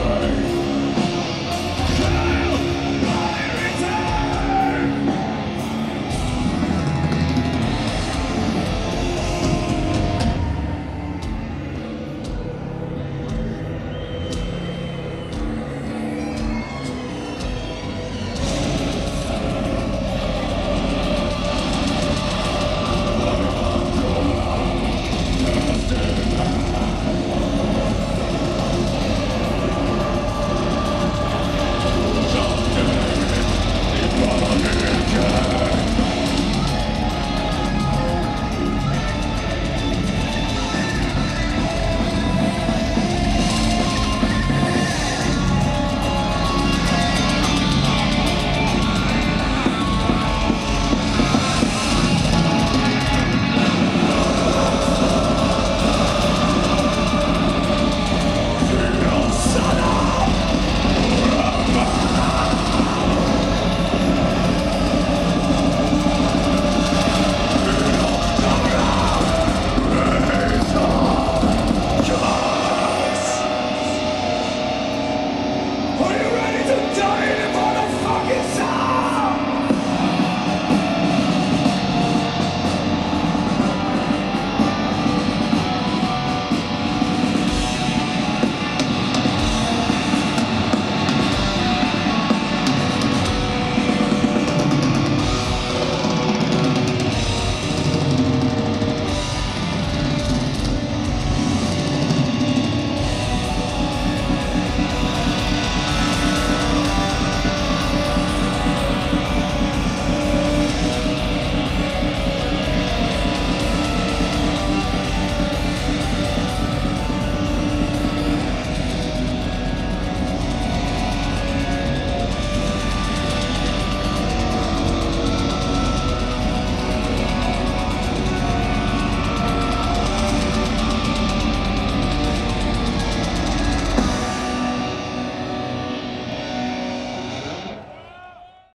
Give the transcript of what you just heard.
Bye.